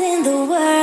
in the world.